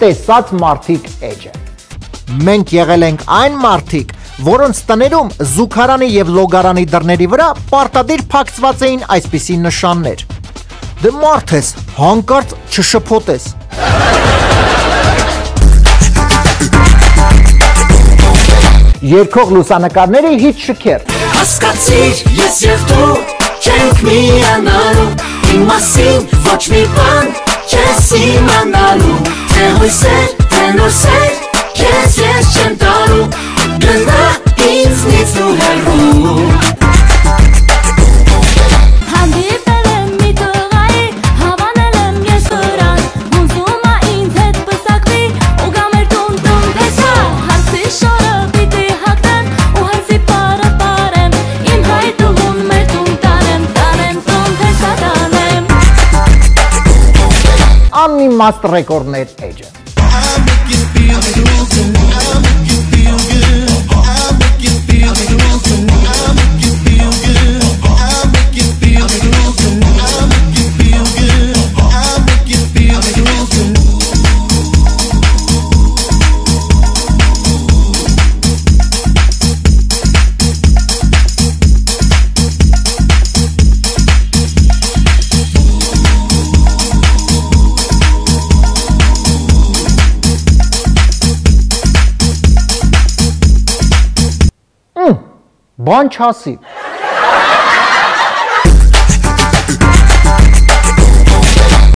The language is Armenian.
տեսած մարդիկ էջը։ Մենք եղել ենք այն մարդիկ, որոնց տներում զուգարանի եւ լոգարանի դռների վրա պարտադիր փակցված էին այսպիսի նշաններ։ Դե մարդ ես, հանկարծ չշփոթես։ Երկող լուսանկարները հիթ շքեր։ Հասկացիր, ես եւ դու չենք միանալու Իմ մասին ոչ մի բան չես իմանալու Թե հույսեր, թե նորսեր, քեզ ես չեմ տալու Գնա ինձնից ու հեռու Անիմաստ ռեկորդներ էջը։ Բան չասի։